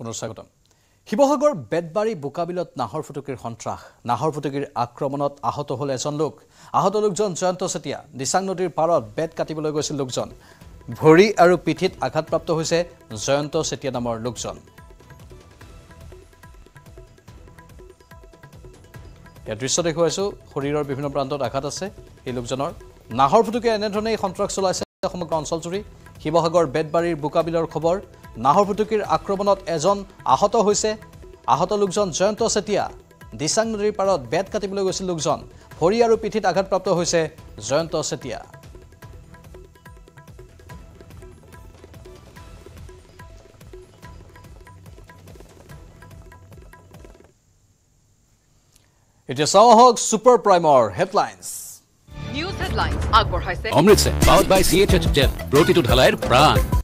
পুনৰ স্বাগতম। শিৱসাগৰ বেতবাৰী বোকাবিলত নাহৰ ফুটুকীৰ সন্ত্ৰাস। নাহৰ ফুটুকীৰ আক্ৰমণত আহত হ'ল এজন লোক। আহত লোকজন জয়ন্ত চেতিয়া। দিচাং নদীৰ পাৰত বেত কাটিবলৈ গৈছিল লোকজন। ভৰি আৰু পিঠিত আঘাতপ্ৰাপ্ত হৈছে জয়ন্ত চেতিয়া নামৰ লোকজন। ইয়াৰ দৃশ্য দেখুৱাইছোঁ শৰীৰৰ বিভিন্ন প্ৰান্তত আঘাত আছে। এই লোকজনৰ নাহৰ ফুটুকে এনেধৰণেই সন্ত্ৰাস চলাইছে। সমগ্ৰ অঞ্চলজুৰি শিৱসাগৰ বেতবাৰীৰ বোকাবিলৰ খবৰ। নাহৰ ফুটুকীৰ আক্ৰমণত এজন আহত হৈছে। আহত লোকজন জয়ন্ত চেতিয়া। দিচাং নদীৰ পাৰত বেত কাটিবলৈ গৈছিল লোকজন। ভৰি আৰু পিঠিত আঘাতপ্ৰাপ্ত হৈছে জয়ন্ত চেতিয়া। এতিয়া চাওঁ আহক ছুপাৰ প্ৰাইমৰ হেডলাইনছ। নিউজ হেডলাইন আগবঢ়াইছে। Amritsar powered by C H H Z প্ৰতিটো ঢালাইৰ প্ৰাণ।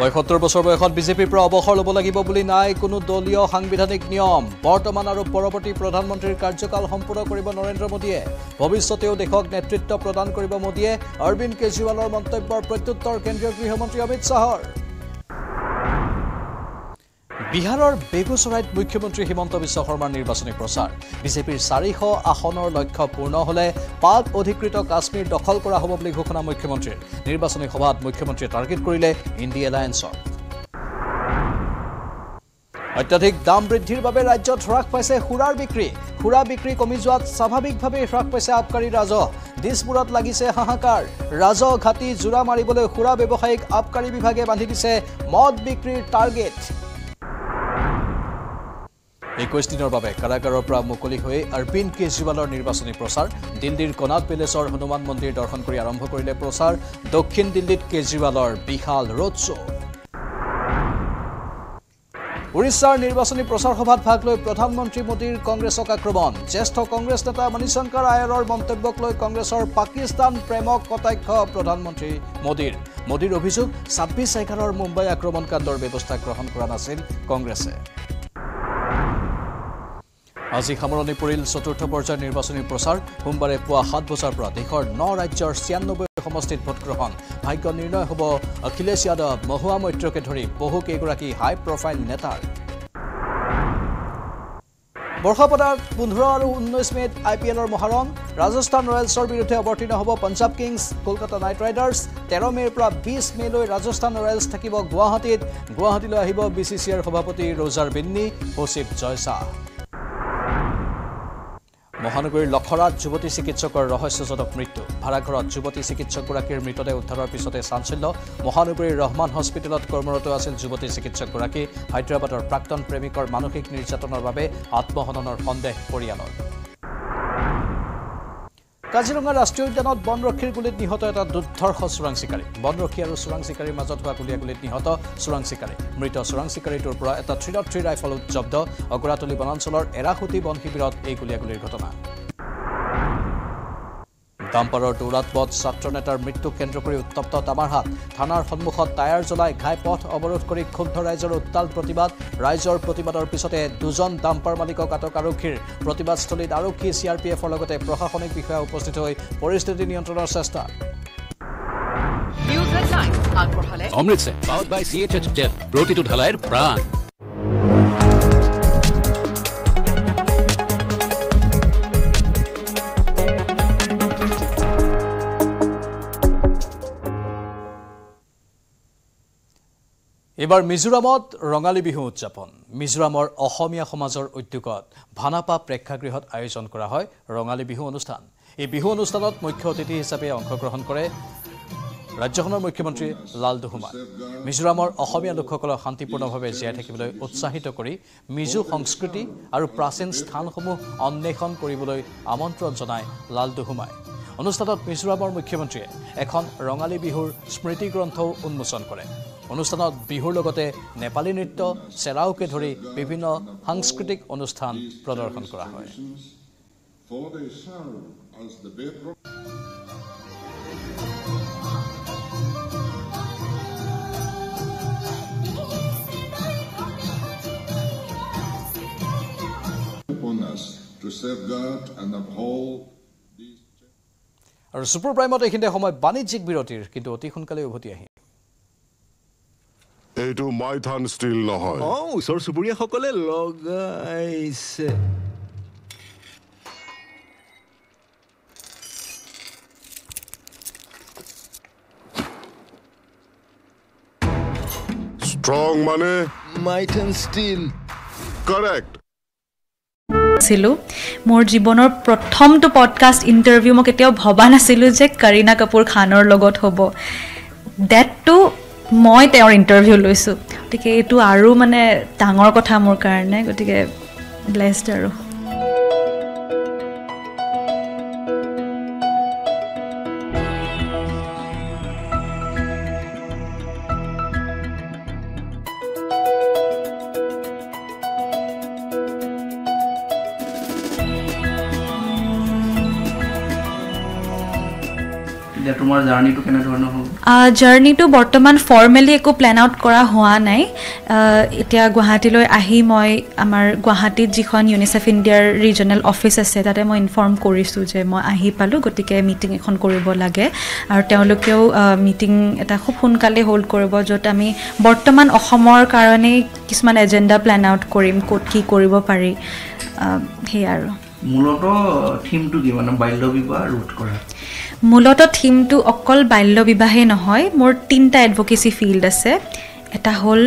পঁয়সত্তৰ বছৰ বয়সত বিজেপিৰ পৰা অৱসৰ ল'ব লাগিব বুলি নাই কোনো দলীয় সাংবিধানিক নিয়ম। বৰ্তমান আৰু পৰৱৰ্তী প্ৰধানমন্ত্ৰীৰ কাৰ্যকাল সম্পূৰ্ণ কৰিব নৰেন্দ্ৰ মোদীয়ে। ভৱিষ্যতেও দেশক নেতৃত্ব প্ৰদান কৰিব মোদীয়ে। অৰবিন্দ কেজৰিৱালৰ মন্তব্যৰ প্ৰত্যুত্তৰ কেন্দ্ৰীয় গৃহমন্ত্ৰী অমিত শ্বাহৰ। বিহাৰৰ বেগুচৰাইত মুখ্যমন্ত্ৰী হিমন্ত বিশ্ব শৰ্মাৰ নিৰ্বাচনী প্ৰচাৰ। বিজেপিৰ চাৰিশ আসনৰ লক্ষ্য পূৰ্ণ হ'লে পাক অধিকৃত কাশ্মীৰ দখল কৰা হ'ব বুলি ঘোষণা মুখ্যমন্ত্ৰীৰ। নিৰ্বাচনী সভাত মুখ্যমন্ত্ৰীয়ে টাৰ্গেট কৰিলে ইণ্ডি এলায়েন্সক অত্যাধিক দাম বৃদ্ধিৰ বাবে ৰাজ্যত হ্ৰাস পাইছে সুৰাৰ বিক্ৰী। সুৰা বিক্ৰী কমি যোৱাত স্বাভাৱিকভাৱেই হ্ৰাস পাইছে আবকাৰী ৰাজহ। দিছপুৰত লাগিছে হাহাকাৰ। ৰাজহ ঘাটি জোৰা মাৰিবলৈ সুৰা ব্যৱসায়ীক আবকাৰী বিভাগে বান্ধি দিছে মদ বিক্ৰীৰ টাৰ্গেট। একৈছ দিনৰ বাবে কাৰাগাৰৰ পৰা মুকলি হৈ অৰবিন্দ কেজৰিৱালৰ নিৰ্বাচনী প্ৰচাৰ দিল্লীৰ কনাট পেলেচৰ হনুমান মন্দিৰ দৰ্শন কৰি আৰম্ভ কৰিলে প্ৰচাৰ দক্ষিণ দিল্লীত কেজৰিৱালৰ বিশাল ৰোড শ্ব' উৰিষ্যাৰ নিৰ্বাচনী প্ৰচাৰ সভাত ভাগ লৈ প্ৰধানমন্ত্ৰী মোদীৰ কংগ্ৰেছক আক্ৰমণ জ্যেষ্ঠ কংগ্ৰেছ নেতা মণিশংকৰ আয়াৰৰ মন্তব্যক লৈ কংগ্ৰেছৰ পাকিস্তান প্ৰেমক কটাক্ষ প্ৰধানমন্ত্ৰী মোদীৰ। মোদীৰ অভিযোগ ছাব্বিছ এঘাৰৰ মুম্বাই আক্ৰমণকাণ্ডৰ ব্যৱস্থা গ্ৰহণ কৰা নাছিল কংগ্ৰেছে। আজি সামৰণি পৰিল চতুৰ্থ পৰ্যায়ৰ নিৰ্বাচনী প্ৰচাৰ সোমবাৰে পুৱা সাত বজাৰ পৰা দেশৰ ন ৰাজ্যৰ ছিয়ান্নব্বৈ সমষ্টিত ভোটগ্ৰহণ। ভাগ্য নিৰ্ণয় হ'ব অখিলেশ যাদৱ মহুৱা মৈত্ৰকে ধৰি বহু কেইগৰাকী হাই প্ৰফাইল নেতাৰ। বৰ্ষাপাতাৰ পোন্ধৰ আৰু ঊনৈছ মে'ত আই পি এলৰ মহাৰণ ৰাজস্থান ৰয়েলছৰ বিৰুদ্ধে অৱতীৰ্ণ হ'ব Punjab kings Kolkata knight riders. তেৰ মে'ৰ পৰা বিছ মে'লৈ ৰাজস্থান ৰয়েলছ থাকিব গুৱাহাটীত। গুৱাহাটীলৈ আহিব বি চি চি আইৰ সভাপতি ৰজাৰ বিন্নী সচিব জয় শ্বাহ। মহানগৰীৰ লখৰাত যুৱতী চিকিৎসকৰ ৰহস্যজনক মৃত্যু। ভাড়াঘৰত যুৱতী চিকিৎসকগৰাকীৰ মৃতদেহ উদ্ধাৰৰ পিছতে চাঞ্চল্য। মহানগৰীৰ ৰহমান হস্পিটেলত কৰ্মৰত আছিল যুৱতী চিকিৎসকগৰাকী। হায়দৰাবাদৰ প্ৰাক্তন প্ৰেমিকৰ মানসিক নিৰ্যাতনৰ বাবে আত্মহননৰ সন্দেহ পৰিয়ালৰ। কাজিৰঙা ৰাষ্ট্ৰীয় উদ্যানত বনৰক্ষীৰ গুলীত নিহত এটা দুৰ্ধৰ্ষ চোৰাং চিকাৰী। বনৰক্ষী আৰু চোৰাং চিকাৰীৰ মাজত হোৱা গুলীয়া গুলীত নিহত চোৰাং চিকাৰী। মৃত চোৰাং চিকাৰীটোৰ পৰা এটা থ্ৰী নট থ্ৰী ৰাইফল জব্দ অগৰাতলী বনাঞ্চলৰ এৰাসুতি বন শিবিৰত এই গুলীয়াগুলীৰ ঘটনা। ডাম্পাৰৰ দৌৰাত্মত ছাত্ৰ নেতাৰ মৃত্যুক কেন্দ্ৰ কৰি উত্তপ্ত তামাৰহাট। থানাৰ সন্মুখত টায়াৰ জ্বলাই ঘাই পথ অৱৰোধ কৰি ক্ষুব্ধ ৰাইজৰ উত্তাল প্ৰতিবাদ। ৰাইজৰ প্ৰতিবাদৰ পিছতে দুজন ডাম্পাৰ মালিকক আটক আৰক্ষীৰ প্ৰতিবাদস্থলীত আৰক্ষী চি আৰ পি এফৰ লগতে প্ৰশাসনিক বিষয়া উপস্থিত হৈ পৰিস্থিতি নিয়ন্ত্ৰণৰ চেষ্টা। অমৃতসৰ প্ৰতিটো ঢালাইৰ প্ৰাণ। এইবাৰ মিজোৰামত ৰঙালী বিহু উদযাপন। মিজোৰামৰ অসমীয়া সমাজৰ উদ্যোগত ভানাপা প্ৰেক্ষাগৃহত আয়োজন কৰা হয় ৰঙালী বিহু অনুষ্ঠান। এই বিহু অনুষ্ঠানত মুখ্য অতিথি হিচাপে অংশগ্ৰহণ কৰে ৰাজ্যখনৰ মুখ্যমন্ত্ৰী লাল দুহুমা মিজোৰামৰ অসমীয়া লোকসকলক শান্তিপূৰ্ণভাৱে জীয়াই থাকিবলৈ উৎসাহিত কৰি মিজো সংস্কৃতি আৰু প্ৰাচীন স্থানসমূহ অন্বেষণ কৰিবলৈ আমন্ত্ৰণ জনায় লাল দুহুমাই অনুষ্ঠানত মিজোৰামৰ মুখ্যমন্ত্ৰীয়ে এখন ৰঙালী বিহুৰ স্মৃতি গ্ৰন্থও উন্মোচন কৰে। অনুষ্ঠানত বিহুৰ লগতে নেপালী নৃত্য চেৰাওকে ধৰি বিভিন্ন সাংস্কৃতিক অনুষ্ঠান প্ৰদৰ্শন কৰা হয়। আৰু ছুপাৰ প্ৰাইমত এইখিনিতে সময় বাণিজ্যিক বিৰতিৰ কিন্তু অতি সোনকালে উভতি আহিম। এইটো মাইথান ষ্টীল নহয়। অঁ ওচৰ চুবুৰীয়াসকলে লগাইছে। ষ্ট্ৰং মানে? মাইথন ষ্টীল। কাৰেক্ট আছিলোঁ মোৰ জীৱনৰ প্ৰথমটো পডকাষ্ট ইণ্টাৰভিউ মই কেতিয়াও ভবা নাছিলোঁ যে কৰীনা কাপুৰ খানৰ লগত হ'ব। ডেটটো মই তেওঁৰ ইণ্টাৰভিউ লৈছোঁ। গতিকে এইটো আৰু মানে ডাঙৰ কথা মোৰ কাৰণে গতিকে ব্লেছড আৰু। তোমাৰ জাৰ্ণিটো হ'ল জাৰ্ণিটো বৰ্তমান ফৰ্মেলি একো প্লেন আউট কৰা হোৱা নাই। এতিয়া গুৱাহাটীলৈ আহি মই আমাৰ গুৱাহাটীত যিখন ইউনিচেফ ইণ্ডিয়াৰ ৰিজনেল অফিচ আছে তাতে মই ইনফৰ্ম কৰিছোঁ যে মই আহি পালোঁ গতিকে মিটিং এখন কৰিব লাগে। আৰু তেওঁলোকেও মিটিং এটা খুব সোনকালে হোল্ড কৰিব য'ত আমি বৰ্তমান অসমৰ কাৰণেই কিছুমান এজেণ্ডা প্লেন আউট কৰিম ক'ত কি কৰিব পাৰি। সেয়াই আৰু। মূলতঃ থিমটো কি? মানে বাল্য বিবাহ ৰোধ কৰা। মূলতঃ থিমটো অকল বাল্য বিবাহেই নহয় মোৰ তিনিটা এডভকেচি ফিল্ড আছে। এটা হ'ল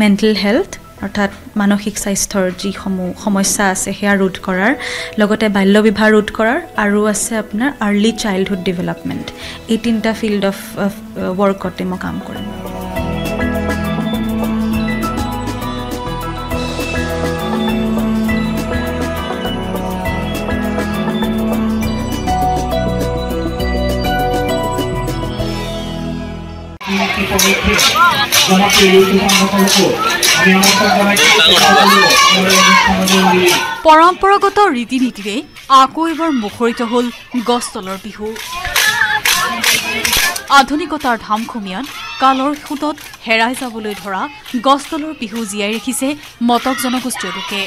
মেণ্টেল হেল্থ অৰ্থাৎ মানসিক স্বাস্থ্যৰ যিসমূহ সমস্যা আছে সেয়া ৰোধ কৰাৰ লগতে বাল্য বিবাহ ৰোধ কৰাৰ আৰু আছে আপোনাৰ আৰ্লি চাইল্ডহুড ডেভেলপমেণ্ট এই তিনিটা ফিল্ড অফ ৱৰ্কতে মই কাম কৰিম। পৰম্পৰাগত ৰীতি নীতিৰে আকৌ এবাৰ মুখৰিত হ'ল গছতলৰ বিহু। আধুনিকতাৰ ধামখুমীয়াত কালৰ সোঁতত হেৰাই যাবলৈ ধৰা গছতলৰ বিহু জীয়াই ৰাখিছে মটক জনগোষ্ঠীয় লোকে।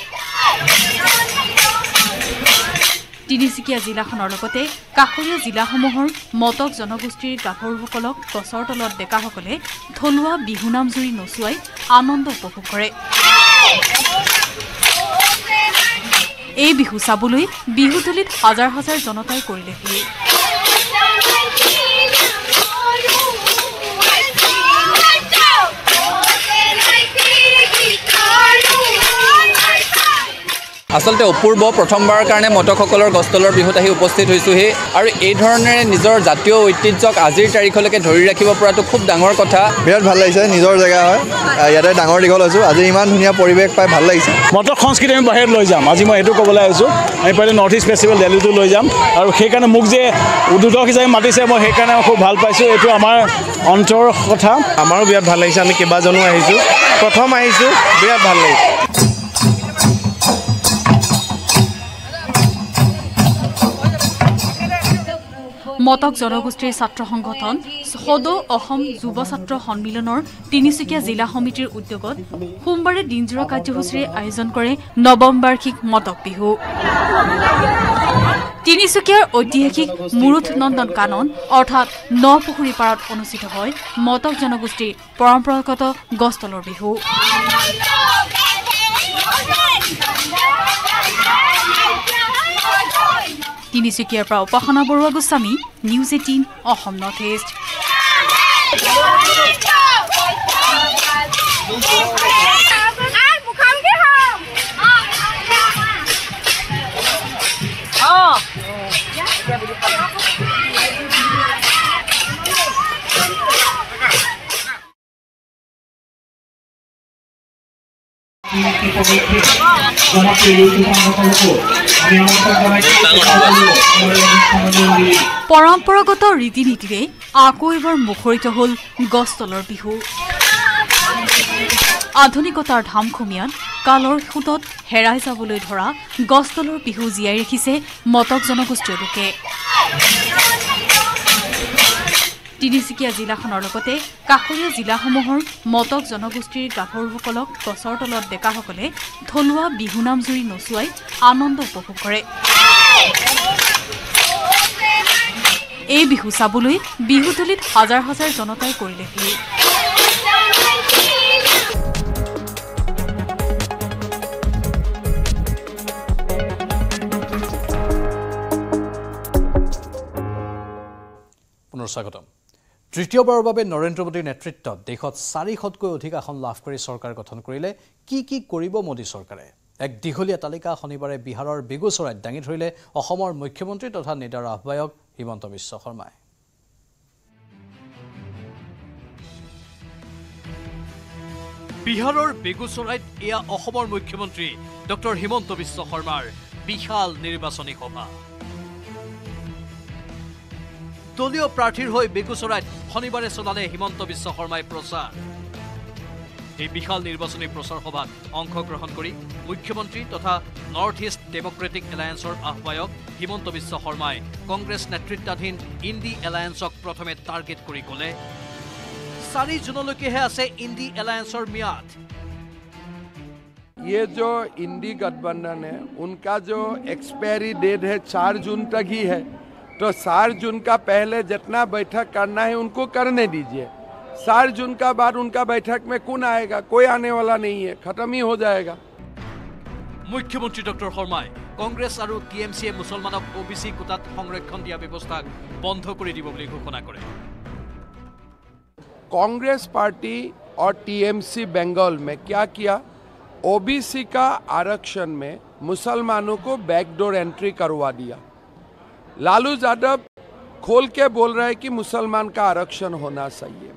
তিনিচুকীয়া জিলাখনৰ লগতে কাষৰীয়া জিলাসমূহৰ মটক জনগোষ্ঠীৰ গাভৰুসকলক গছৰ তলত ডেকাসকলে থলুৱা বিহুনাম জুৰি নচুৱাই আনন্দ উপভোগ কৰে। এই বিহু চাবলৈ বিহুতলীত হাজাৰ হাজাৰ জনতাই কৰিলে ভিৰ। আচলতে অপূৰ্ব। প্ৰথমবাৰৰ কাৰণে মটকসকলৰ গছতলৰ বিহুত আহি উপস্থিত হৈছোহি। আৰু এই ধৰণেৰে নিজৰ জাতীয় ঐতিহ্যক আজিৰ তাৰিখলৈকে ধৰি ৰাখিব পৰাটো খুব ডাঙৰ কথা। বিৰাট ভাল লাগিছে নিজৰ জেগা হয়। ইয়াতে ডাঙৰ দীঘল হৈছোঁ। আজি ইমান ধুনীয়া পৰিৱেশ পাই ভাল লাগিছে। মটক সংস্কৃতি আমি বাহিৰত লৈ যাম। আজি মই সেইটো ক'বলৈ আহিছোঁ। আমি পাৰিলে নৰ্থ ইষ্ট ফেষ্টিভেল দেলহিটো লৈ যাম। আৰু সেইকাৰণে মোক যে উদ্বোধক হিচাপে মাতিছে মই সেইকাৰণে খুব ভাল পাইছোঁ। এইটো আমাৰ অন্তৰৰ কথা। আমাৰো বিৰাট ভাল লাগিছে। আমি কেইবাজনো আহিছোঁ। প্ৰথম আহিছোঁ। বিৰাট ভাল লাগিছে। মটক জনগোষ্ঠীৰ ছাত্ৰ সংগঠন সদৌ অসম যুৱ ছাত্ৰ সন্মিলনৰ তিনিচুকীয়া জিলা সমিতিৰ উদ্যোগত সোমবাৰে দিনজোৰা কাৰ্যসূচীৰে আয়োজন কৰে নৱম বাৰ্ষিক মটক বিহু। তিনিচুকীয়াৰ ঐতিহাসিক মুৰুথ নন্দন কানন অৰ্থাৎ ন পুখুৰী পাৰত অনুষ্ঠিত হয় মটক জনগোষ্ঠীৰ পৰম্পৰাগত গছতলৰ বিহু। তিনিচুকীয়াৰ পৰা Upasana Baruah Goswami news eighteen Assam north east. পৰম্পৰাগত ৰীতি নীতিৰে আকৌ এবাৰ মুখৰিত হ'ল গছতলৰ বিহু। আধুনিকতাৰ ধামখুমীয়াত কালৰ সোঁতত হেৰাই যাবলৈ ধৰা গছতলৰ বিহু জীয়াই ৰাখিছে মটক জনগোষ্ঠীয় লোকে। তিনিচুকীয়া জিলাখনৰ লগতে কাষৰীয়া জিলাসমূহৰ মটক জনগোষ্ঠীৰ গাভৰুসকলক গছৰ তলত ডেকাসকলে থলুৱা বিহু নাম জুৰি নচুৱাই আনন্দ উপভোগ কৰে। এই বিহু চাবলৈ বিহুতলীত হাজাৰ হাজাৰ জনতাই কৰিলে ভিৰ। স্বাগতম। তৃতীয়বাৰৰ বাবে নৰেন্দ্ৰ মোদীৰ নেতৃত্বত দেশত চাৰিশতকৈ অধিক আসন লাভ কৰি চৰকাৰ গঠন কৰিলে কি কি কৰিব মোদী চৰকাৰে? এক দীঘলীয়া তালিকা শনিবাৰে বিহাৰৰ বেগুচৰাইত দাঙি ধৰিলে অসমৰ মুখ্যমন্ত্ৰী তথা নেডাৰ আহ্বায়ক হিমন্ত বিশ্ব শৰ্মাই। বিহাৰৰ বেগুচৰাইত এয়া অসমৰ মুখ্যমন্ত্ৰী ডক্টৰ হিমন্ত বিশ্ব শৰ্মাৰ বিশাল নিৰ্বাচনী সভা। দলীয় প্ৰাৰ্থীৰ হৈ বেগুচৰাইত শনিবাৰে চলালে হিমন্ত বিশ্ব শৰ্মাই প্ৰচাৰ এই বিশাল নিৰ্বাচনী প্ৰচাৰ সভাত অংশগ্ৰহণ কৰি মুখ্যমন্ত্ৰী তথা নৰ্থ ইষ্ট ডেমক্ৰেটিক এলায়েন্সৰ আহ্বায়ক হিমন্ত বিশ্ব শৰ্মাই কংগ্ৰেছ নেতৃত্বাধীন ইণ্ডি এলায়েন্সক প্ৰথমে টাৰ্গেট কৰি ক'লে চাৰি জুনলৈকেহে আছে ইণ্ডি এলায়েন্সৰ ম্যাদ ये जो इंडी गठबंधन है उनका जो एक्सपायरी डेट है चार जून तक ही है तो चार जून का पहले जितना बैठक करना है उनको करने दीजिए चार जून का बाद उनका बैठक में कौन आएगा कोई आने वाला नहीं है खत्म ही हो जाएगा মুখ্যমন্ত্ৰী ডক্টৰ শৰ্মাই কংগ্ৰেছ আৰু টি এম চিয়ে মুছলমানক অ' বি চি কোটাত সংৰক্ষণ দিয়া ব্যৱস্থাক বন্ধ কৰি দিব বুলি ঘোষণা কৰে कांग्रेस पार्टी और टीएमसी बंगाल में क्या किया ओबीसी का आरक्षण में मुसलमानों को बैकडोर एंट्री करवा दिया लालू यादव खोल के बोल रहे हैं कि मुसलमान का आरक्षण होना चाहिए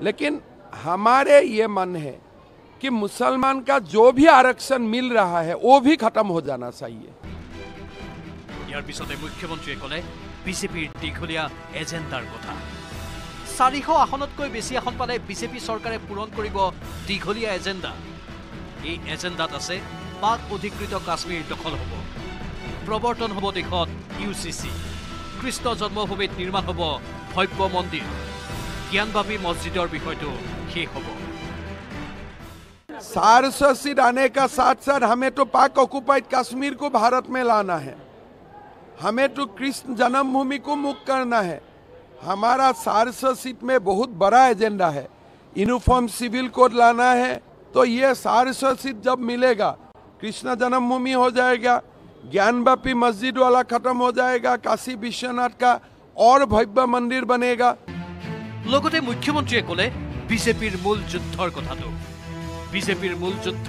लेकिन हमारे ये मन है कि मुसलमान का जो भी आरक्षण मिल रहा है वो भी खत्म हो जाना चाहिए ইয়াৰ পিছতে মুখ্যমন্ত্ৰীয়ে ক'লে বিজেপিৰ দীঘলীয়া এজেণ্ডাৰ কথা চাৰিশ আসনতকৈ বেছি আসন পালে বিজেপি চৰকাৰে পূৰণ কৰিব দীঘলীয়া এজেণ্ডা এই এজেণ্ডাত আছে পাক অধিকৃত কাশ্মীৰ দখল হ'ব প্ৰৱৰ্তন হ'ব দেশত ইউ চি চি কৃষ্ণ জন্মভূমিত নিৰ্মাণ হ'ব ভব্য মন্দিৰ জ্ঞানবাপী মছজিদৰ বিষয়টো শেষ হ'ব चार सौ सीट आने का साथ साथ हमें तो पाक ऑक्युपाइड कश्मीर को भारत में लाना है हमें तो कृष्ण जन्मभूमि को मुक्त करना है हमारा चार सौ सीट में बहुत बड़ा एजेंडा है यूनिफॉर्म सिविल कोड लाना है तो ये चार सौ सीट जब मिलेगा कृष्ण जन्मभूमि हो जाएगा ज्ञानवापी मस्जिद वाला खत्म हो जाएगा काशी विश्वनाथ का और भव्य मंदिर बनेगा লগতে মুখ্যমন্ত্ৰীয়ে ক'লে বিজেপিৰ মূল যুদ্ধৰ কথাটো বিজেপিৰ মূল যুদ্ধ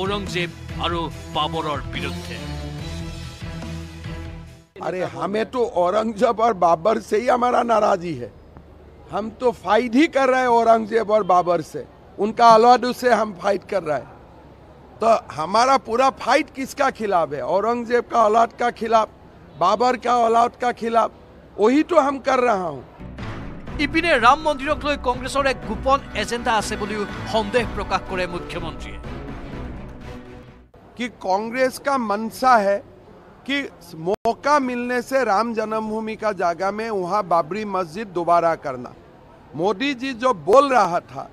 ঔৰংজেব আৰু বাবৰৰ বিৰুদ্ধে अरे हमें तो औरंगजेब और बाबर से ही हमारा नाराजी है हम तो फाइट ही कर रहे हैं औरंगजेब और बाबर से उनका औलाद से हम फाइट कर रहे हैं तो हमारा पूरा फाइट किसका खिलाफ है औरंगजेब का औलाद का खिलाफ बाबर का औलाद का खिलाफ वही तो हम कर रहा हूँ ইপিনে ৰাম মন্দিৰক লৈ কংগ্ৰেছৰ এক গোপন এজেণ্ডা আছে বুলিও সন্দেহ প্ৰকাশ কৰে মুখ্যমন্ত্ৰীয়ে कि कांग्रेस का मंशा है कि मौका मिलने से राम जन्मभूमि का जगह में वहाँ बाबरी मस्जिद दोबारा करना मोदी जी जो बोल रहा था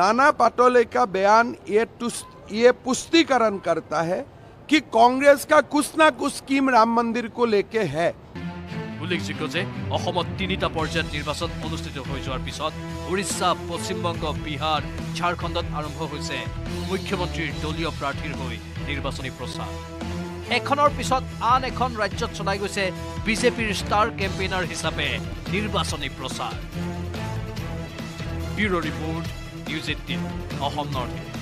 नाना पटोले का बयान ये तुस- ये पुष्टिकरण करता है कि कांग्रेस का कुछ ना कुछ स्कीम राम मंदिर को लेके है উল্লেখযোগ্য যে অসমত তিনিটা পৰ্যায়ত নিৰ্বাচন অনুষ্ঠিত হৈ যোৱাৰ পিছত উৰিষ্যা পশ্চিমবংগ বিহাৰ ঝাৰখণ্ডত আৰম্ভ হৈছে মুখ্যমন্ত্ৰীৰ দলীয় প্ৰাৰ্থীৰ হৈ নিৰ্বাচনী প্ৰচাৰ এখনৰ পিছত আন এখন ৰাজ্যত চলাই গৈছে বিজেপিৰ ষ্টাৰ কেম্পেইনাৰ হিচাপে নিৰ্বাচনী প্ৰচাৰ bureau' report News eighteen Assam north east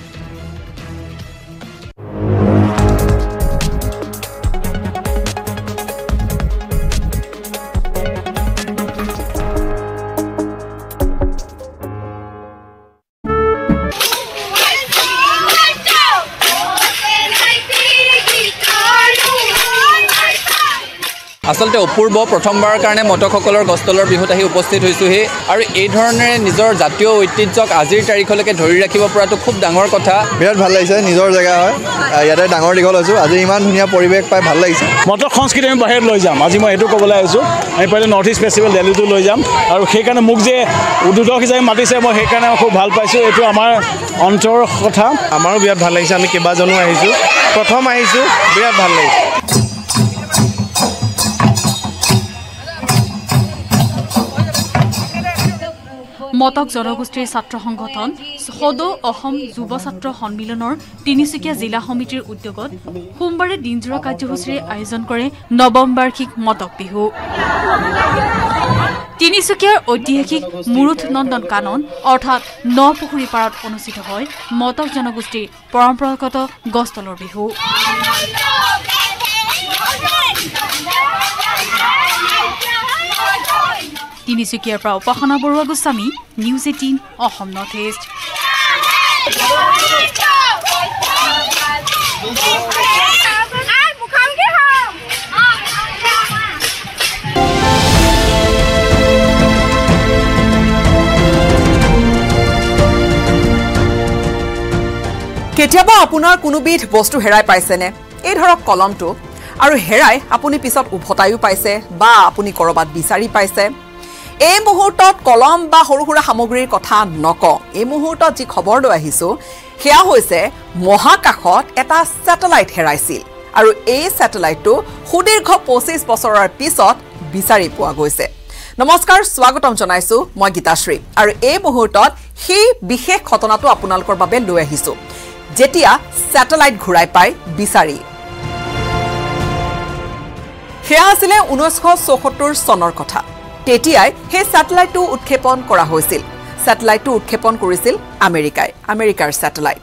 Apurba. প্ৰথমবাৰৰ কাৰণে মটকসকলৰ গছতলৰ বিহুত আহি উপস্থিত হৈছোহি। আৰু এই ধৰণেৰে নিজৰ জাতীয় ঐতিহ্যক আজিৰ তাৰিখলৈকে ধৰি ৰাখিব পৰাটো খুব ডাঙৰ কথা। বিৰাট ভাল লাগিছে নিজৰ জেগা হয়। ইয়াতে ডাঙৰ দীঘল হৈছোঁ। আজি ইমান ধুনীয়া পৰিৱেশ পাই ভাল লাগিছে। মটক সংস্কৃতি আমি বাহিৰত লৈ যাম। আজি মই এইটো ক'বলৈ আহিছোঁ। আমি পাৰিলে নৰ্থ ইষ্ট ফেষ্টিভেল দিল্লীটো লৈ যাম। আৰু সেইকাৰণে মোক যে উদ্বোধক হিচাপে মাতিছে মই সেইকাৰণে খুব ভাল পাইছোঁ। এইটো আমাৰ অন্তৰৰ কথা। আমাৰো বিৰাট ভাল লাগিছে। আমি কেইবাজনো আহিছোঁ। প্ৰথম আহিছোঁ। বিৰাট ভাল লাগিছে। মটক জনগোষ্ঠীৰ ছাত্ৰ সংগঠন সদৌ অসম যুৱ ছাত্ৰ সন্মিলনৰ তিনিচুকীয়া জিলা সমিতিৰ উদ্যোগত সোমবাৰে দিনজোৰা কাৰ্যসূচীৰে আয়োজন কৰে নৱম বাৰ্ষিক মটক বিহু। তিনিচুকীয়াৰ ঐতিহাসিক মুৰুথ নন্দন কানন অৰ্থাৎ ন পুখুৰী পাৰত অনুষ্ঠিত হয় মটক জনগোষ্ঠীৰ পৰম্পৰাগত গছতলৰ বিহু। তিনিচুকীয়াৰ পৰা Upasana Baruah Goswami news eighteen Assam north east কেতিয়াবা আপোনাৰ কোনোবিধ বস্তু হেৰাই পাইছেনে? এই ধৰক কলমটো। আৰু হেৰাই আপুনি পিছত উভতাইও পাইছে বা আপুনি ক'ৰবাত বিচাৰি পাইছে। এই মুহূৰ্তত কলম বা সৰু সুৰা সামগ্ৰীৰ কথা নকওঁ। এই মুহূৰ্তত যি খবৰ লৈ আহিছোঁ সেয়া হৈছে মহাকাশত এটা ছেটেলাইট হেৰাইছিল আৰু এই ছেটেলাইটটো সুদীৰ্ঘ পঁচিছ বছৰৰ পিছত বিচাৰি পোৱা গৈছে। নমস্কাৰ স্বাগতম জনাইছোঁ মই গীতাশ্ৰী আৰু এই মুহূৰ্তত সেই বিশেষ ঘটনাটো আপোনালোকৰ বাবে লৈ আহিছোঁ যেতিয়া ছেটেলাইট ঘূৰাই পাই বিচাৰি। সেয়া আছিলে ঊনৈছশ চৌসত্তৰ চনৰ কথা। তেতিয়াই সেই ছেটেলাইটটো উৎক্ষেপণ কৰা হৈছিল। ছেটেলাইটটো উৎক্ষেপণ কৰিছিল আমেৰিকাই আমেৰিকাৰ ছেটেলাইট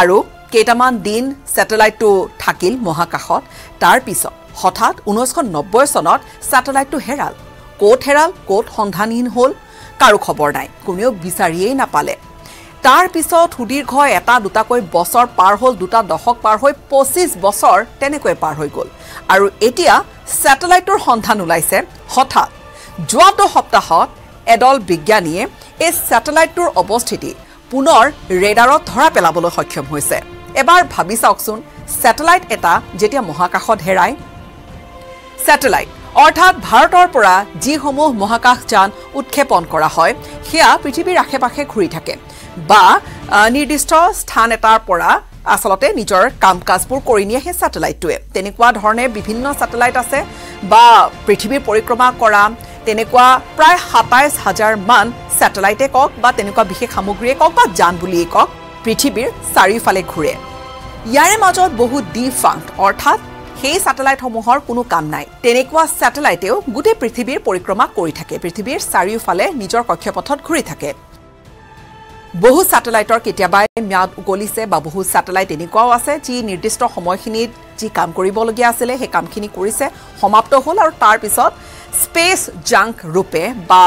আৰু কেইটামান দিন ছেটেলাইটটো থাকিল মহাকাশত। তাৰ পিছত হঠাৎ ঊনৈছশ নব্বৈ চনত ছেটেলাইটটো হেৰাল। ক'ত হেৰাল ক'ত সন্ধানহীন হ'ল কাৰো খবৰ নাই কোনেও বিচাৰিয়েই নাপালে। তাৰ পিছত সুদীৰ্ঘ এটা দুটাকৈ বছৰ পাৰ হ'ল দুটা দশক পাৰ হৈ পঁচিছ বছৰ তেনেকৈ পাৰ হৈ গ'ল। আৰু এতিয়া ছেটেলাইটৰ সন্ধান ওলাইছে হঠাৎ যোৱা দুসপ্তাহত এদল বিজ্ঞানীয়ে এই ছেটেলাইটটোৰ অৱস্থিতি পুনৰ ৰেডাৰত ধৰা পেলাবলৈ সক্ষম হৈছে। এবাৰ ভাবি চাওকচোন ছেটেলাইট এটা যেতিয়া মহাকাশত হেৰায় ছেটেলাইট অৰ্থাৎ ভাৰতৰ পৰা যিসমূহ মহাকাশযান উৎক্ষেপণ কৰা হয় সেয়া পৃথিৱীৰ আশে পাশে ঘূৰি থাকে বা নিৰ্দিষ্ট স্থান এটাৰ পৰা আচলতে নিজৰ কাম কাজবোৰ কৰি নিয়ে সেই ছেটেলাইটটোৱে। তেনেকুৱা ধৰণে বিভিন্ন ছেটেলাইট আছে বা পৃথিৱীৰ পৰিক্ৰমা কৰা তেনেকুৱা প্ৰায় সাতাইছ হাজাৰমান ছেটেলাইটে কওক বা তেনেকুৱা বিশেষ সামগ্ৰীয়ে কওক বা যান বুলিয়েই কওক পৃথিৱীৰ চাৰিওফালে ঘূৰে। ইয়াৰে মাজত বহু ডিফাংক্ট অৰ্থাৎ সেই ছেটেলাইটসমূহৰ কোনো কাম নাই। তেনেকুৱা ছেটেলাইটেও গোটেই পৃথিৱীৰ পৰিক্ৰমা কৰি থাকে। পৃথিৱীৰ চাৰিওফালে নিজৰ কক্ষপথত ঘূৰি থাকে। বহু ছেটেলাইটৰ কেতিয়াবাই ম্যাদ উকলিছে বা বহু ছেটেলাইট এনেকুৱাও আছে যি নিৰ্দিষ্ট সময়খিনিত যি কাম কৰিবলগীয়া আছিলে সেই কামখিনি কৰিছে সমাপ্ত হ'ল আৰু তাৰপিছত স্পেচ জাংক ৰূপে বা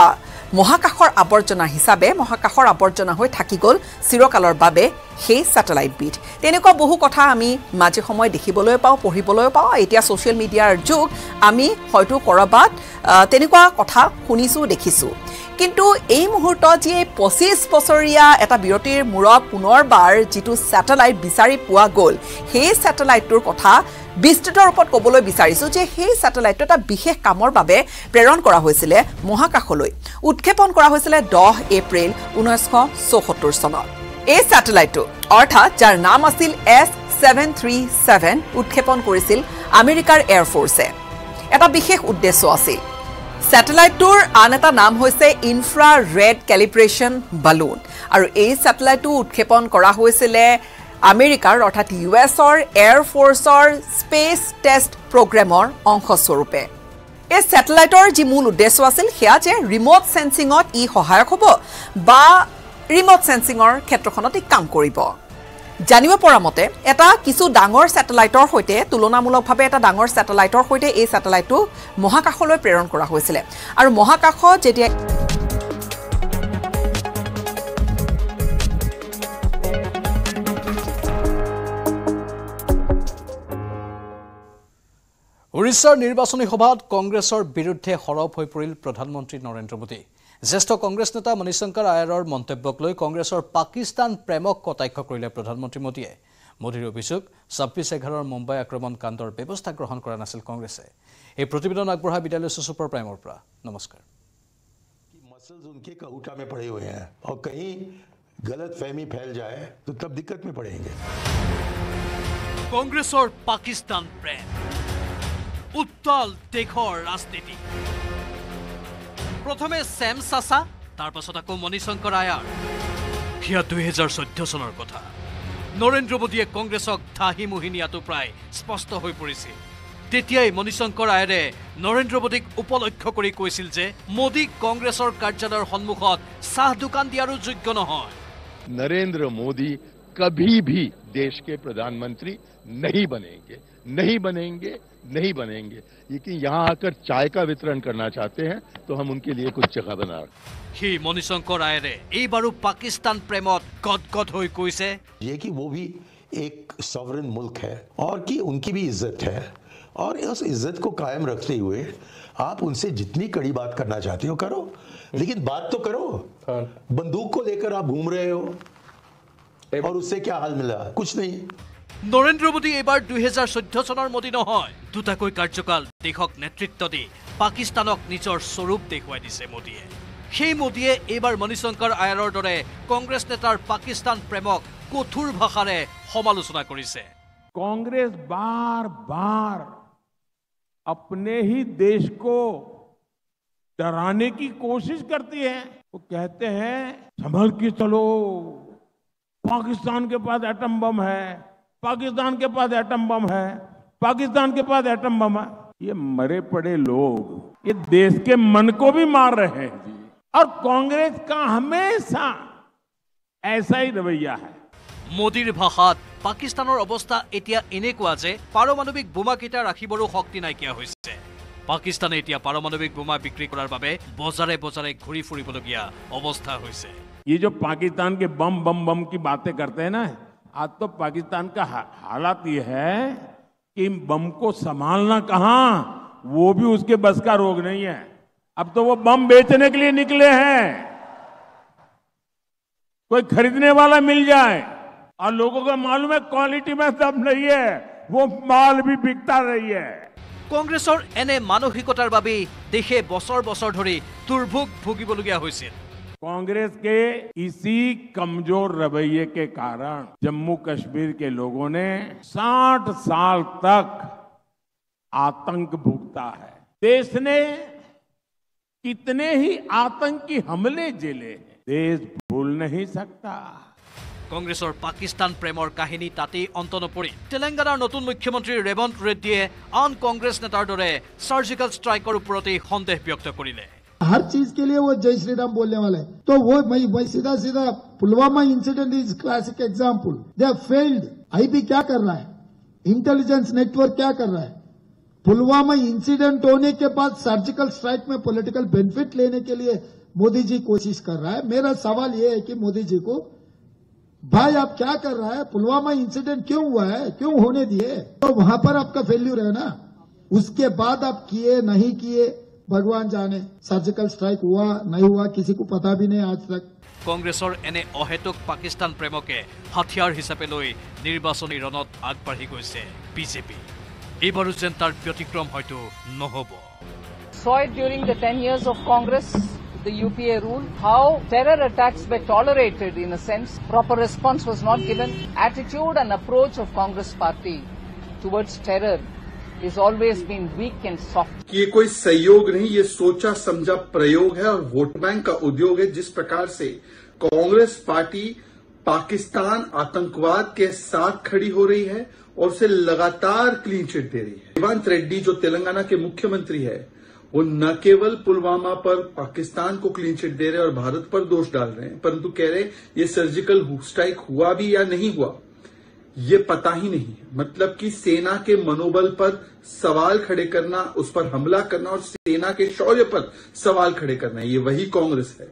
মহাকাশৰ আৱৰ্জনা হিচাপে মহাকাশৰ আৱৰ্জনা হৈ থাকি গ'ল চিৰকালৰ বাবে সেই ছেটেলাইটবিধ তেনেকুৱা বহু কথা আমি মাজে সময়ে দেখিবলৈ পাওঁ পঢ়িবলৈ পাওঁ। এতিয়া ছ'চিয়েল মিডিয়াৰ যুগ আমি হয়তো ক'ৰবাত তেনেকুৱা কথা শুনিছোঁ দেখিছোঁ। কিন্তু এই মুহূৰ্তত যি এই পঁচিছ বছৰীয়া এটা বিৰতিৰ মূৰত পুনৰবাৰ যিটো ছেটেলাইট বিচাৰি পোৱা গ'ল সেই ছেটেলাইটটোৰ কথা বিস্তৃত ৰূপত ক'বলৈ বিচাৰিছোঁ যে সেই ছেটেলাইটটো এটা বিশেষ কামৰ বাবে প্ৰেৰণ কৰা হৈছিলে মহাকাশলৈ। উৎক্ষেপণ কৰা হৈছিলে দহ এপ্ৰিল ঊনৈছশ চৌসত্তৰ চনত। এই ছেটেলাইটটো অৰ্থাৎ যাৰ নাম আছিল এছ ছেভেন থ্ৰী ছেভেন উৎক্ষেপণ কৰিছিল আমেৰিকাৰ এয়াৰফ'ৰ্চে এটা বিশেষ উদ্দেশ্য আছিল। ছেটেলাইটটোৰ আন এটা নাম হৈছে ইনফ্ৰা ৰেড কেলিব্ৰেশ্যন বালুন আৰু এই ছেটেলাইটটো উৎক্ষেপণ কৰা হৈছিলে আমেৰিকাৰ অৰ্থাৎ ইউ এছৰ এয়াৰফ'ৰ্চৰ স্পেচ টেষ্ট প্ৰগ্ৰেমৰ অংশস্বৰূপে। এই ছেটেলাইটৰ যি মূল উদ্দেশ্য আছিল সেয়া যে ৰিম'ট চেন্সিঙত ই সহায়ক হ'ব বা ৰিম'ট চেন্সিঙৰ ক্ষেত্ৰখনত ই কাম কৰিব। জানিব পৰা মতে এটা কিছু ডাঙৰ ছেটেলাইটৰ সৈতে তুলনামূলকভাৱে এটা ডাঙৰ ছেটেলাইটৰ সৈতে এই ছেটেলাইটটো মহাকাশলৈ প্ৰেৰণ কৰা হৈছিলে। আৰু মহাকাশত যেতিয়া উৰিষ্যাৰ নিৰ্বাচনী সভাত কংগ্ৰেছৰ বিৰুদ্ধে সৰব হৈ পৰিল প্ৰধানমন্ত্ৰী নৰেন্দ্ৰ মোদী। জ্যেষ্ঠ কংগ্ৰেছ নেতা মণিশংকৰ আয়াৰৰ মন্তব্যক লৈ কংগ্ৰেছৰ পাকিস্তান প্ৰেমক কটাক্ষ কৰিলে প্ৰধানমন্ত্ৰী মোদীয়ে মোদীৰ অভিযোগ ছাব্বিছ এঘাৰৰ মুম্বাই আক্ৰমণ কাণ্ডৰ ব্যৱস্থা গ্ৰহণ কৰা নাছিল কংগ্ৰেছে এই প্ৰতিবেদন আগবঢ়া বিদ্যালয় ছুপাৰ প্ৰাইমৰ পৰা নমস্কাৰ मसल्स उनके कऊटा में पड़े हुए हैं और कहीं गलत फहमी फैल जाए तो तब दिक्कत में पड़ेंगे কংগ্ৰেছৰ পাকিস্তান প্ৰেম উত্তল দেশৰ ৰাজনীতি প্ৰথমে ছেম চাচা তাৰপাছত আকৌ মণিশংকৰ আয়াৰ। সেয়া দুহেজাৰ চৈধ্য চনৰ কথা। নৰেন্দ্ৰ মোদীয়ে কংগ্ৰেছক ধাহি মুহি নিয়াটো প্ৰায় স্পষ্ট হৈ পৰিছিল। তেতিয়াই মণিশংকৰ আয়াৰে নৰেন্দ্ৰ মোদীক উপলক্ষ্য কৰি কৈছিল যে মোদীক কংগ্ৰেছৰ কাৰ্যালয়ৰ সন্মুখত চাহ দোকান দিয়াৰো যোগ্য নহয়। নৰেন্দ্ৰ মোদী কভি ভি দেশ কে প্ৰধানমন্ত্ৰী নহি বনেংগে নহি বনেংগে नहीं बनेंगे लेकिन यहाँ आकर चाय का वितरण करना चाहते हैं तो हम उनके लिए कुछ जगह बना रहे हैं। সি মণিশংকৰ আয়েৰে এইবাৰো পাকিস্তান প্ৰেমত গদগদ হৈ কৈছে ये कि वो भी एक सॉवरन मुल्क है और कि उनकी भी इज्जत है और उस इज्जत को कायम रखते हुए आप उनसे जितनी कड़ी बात करना चाहते हो करो लेकिन बात तो करो बंदूक को लेकर आप घूम रहे हो और उससे क्या हाल मिला कुछ नहीं নৰেন্দ্ৰ মোদী এইবাৰ দুহেজাৰ চৈধ্য চনৰ মোদী নহয় দুটাকৈ কাৰ্যকাল দেশক নেতৃত্ব দি পাকিস্তানক নিজৰ স্বৰূপ দেখুৱাই দিছে মোদীয়ে সেই মোদীয়ে এইবাৰ মণিশংকৰ আয়াৰৰ দৰে কংগ্ৰেছ নেতাৰ পাকিস্তান প্ৰেমক কঠোৰ ভাষাৰে সমালোচনা কৰিছে कांग्रेस बार बार अपने ही देश को डराने की कोशिश करती है वो कहते हैं संभल के चलो पाकिस्तान के पास एटम बम है पाकिस्तान के पास एटम बम है पाकिस्तान के पास एटम बम है ये मरे पड़े लोग ये देश के मन को भी मार रहे हैं जी और कांग्रेस का हमेशा ऐसा ही रवैया है মোদীৰ ভাষাত পাকিস্তানৰ অৱস্থা এতিয়া এনেকুৱা যে পাৰমাণৱিক বোমাকেইটা ৰাখিবৰো শক্তি নাইকিয়া হৈছে পাকিস্তানে এতিয়া পাৰমাণৱিক বোমা বিক্ৰী কৰাৰ বাবে বজাৰে বজাৰে ঘূৰি ফুৰিবলগীয়া অৱস্থা হৈছে ये जो पाकिस्तान के बम बम बम की बातें करते हैं ना आज तो पाकिस्तान का हा- हालात ये है कि इन बम को संभालना कहाँ वो भी उसके बस का रोग नहीं है अब तो वो बम बेचने के लिए निकले हैं कोई खरीदने वाला मिल जाए और लोगों को मालूम है क्वालिटी में दम नहीं है वो माल भी बिकता रही है কংগ্ৰেছৰ এনে মানসিকতাৰ বাবেই দেশে বছৰ বছৰ ধৰি দুৰ্ভোগ ভুগিবলগীয়া হৈছিল कांग्रेस के इसी कमजोर रवैये के कारण जम्मू कश्मीर के लोगों ने 60 साल तक आतंक भुगता है देश ने कितने ही आतंकी हमले झेले हैं देश भूल नहीं सकता কংগ্ৰেছৰ পাকিস্তান প্ৰেমৰ কাহিনী তাতেই অন্ত নপৰি তেলেংগানাৰ নতুন মুখ্যমন্ত্ৰী ৰেৱন্ত ৰেড্ডীয়ে আন কংগ্ৰেছ নেতাৰ দৰে চাৰ্জিকেল ষ্ট্ৰাইকৰ ওপৰতেই সন্দেহ ব্যক্ত কৰিলে हर चीज़ के लिए वो जय श्री राम बोलने वाले तो वो मैं, मैं सीधा सीधा Pulwama incident is classic example they failed IB क्या कर रहा है? इंटेलिजेंस नेटवर्क क्या कर रहा है? पुलवामा इंसिडेंट होने के बाद सर्जिकल स्ट्राइक में पॉलिटिकल बेनिफिट लेने के लिए मोदी जी कोशिश कर रहा है। मेरा सवाल ये है कि मोदी जी को भाई आप क्या कर रहा है? पुलवामा इंसिडेंट क्यों हुआ है? क्यों होने दिए? तो वहाँ पर आपका फेल्यूर है ना? उसके बाद आप किए नहीं किए? भगवान जाने सर्जिकल स्ट्राइक हुआ नहीं हुआ किसी को पता भी नहीं आज तक কংগ্ৰেছৰ এনে অহেতুক পাকিস্তান প্ৰেমকে হাথিয়াৰ হিচাপে লৈ নিৰ্বাচনী ৰণত আগবাঢ়ি গৈছে বিজেপি এইবাৰো যেন তাৰ ব্যতিক্ৰম হয়তো নহ'ব saw it during the 10 years of Congress, the UPA rule, how terror attacks were tolerated in a sense. Proper response was not given. Attitude and approach of Congress party towards terror is always been weak and. कि ये कोई सहयोग नहीं, ये सोचा समझा प्रयोग है और वोट बैंक का उद्योग है जिस प्रकार से कांग्रेस पार्टी पाकिस्तान आतंकवाद के साथ खड़ी हो रही है और उसे लगातार क्लीन चिट दे रही है रेवंत रेड्डी जो तेलंगाना के मुख्यमंत्री है, वो न केवल पुलवामा पर पाकिस्तान को क्लीन चिट दे रहे हैं और भारत पर दोष डाल रहे हैं, परंतु कह रहे हैं, ये सर्जिकल स्ट्राइक हुआ भी या नहीं हुआ ये पता ही नहीं है। मतलब कि सेना के मनोबल पर सवाल खड़े करना, उस पर हमला करना और सेना के शौर्य पर सवाल खड़े करना, ये वही कांग्रेस है।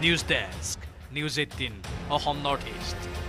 News desk news eighteen north east